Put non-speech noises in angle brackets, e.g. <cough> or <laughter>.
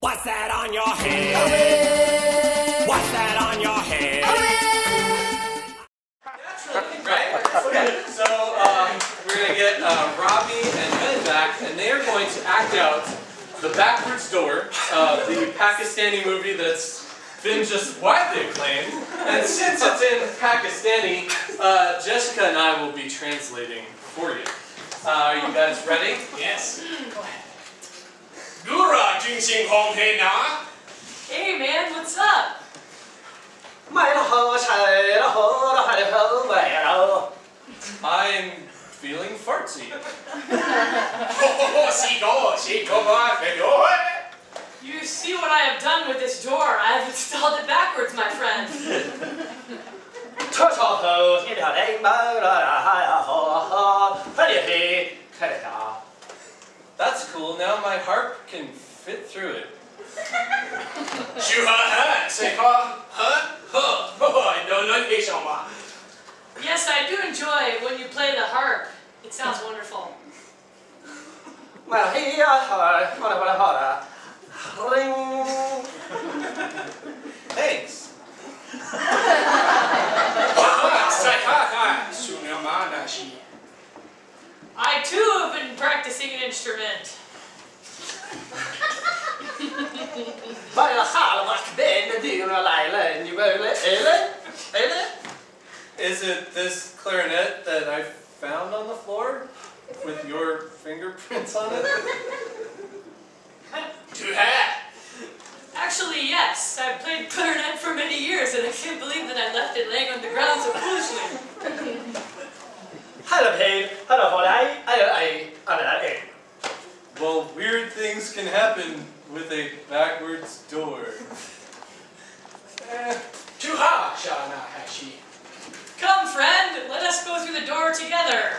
What's that on your head? What's that on your head? Right? Okay, so um, we're going to get uh, Robbie and Ben back, and they are going to act out The Backwards Door, of the Pakistani movie that's been just widely acclaimed. And since it's in Pakistani, uh, Jessica and I will be translating for you. Uh, are you guys ready? Yes. Hong Hei Na. Hey man, what's up? I'm feeling fartsy. you see what I have done with this door. I have installed it backwards, my friend cool. Now my harp can fit through it. <laughs> Shoo ha ha, say ha ha ha. <laughs> Oh, no, no, Yes, I do enjoy when you play the harp. It sounds wonderful. Well, here, hello, what a horror. Ring. Thanks. <laughs> I too have been practicing an instrument. And you Is it this clarinet that I found on the floor? With your fingerprints on it? Actually, yes. I've played clarinet for many years, and I can't believe that I left it laying on the ground so foolishly. Hello, Payne. Hello, well, weird things can happen with a backwards door. Eh, Tu ha, sha na. Come, friend, let us go through the door together.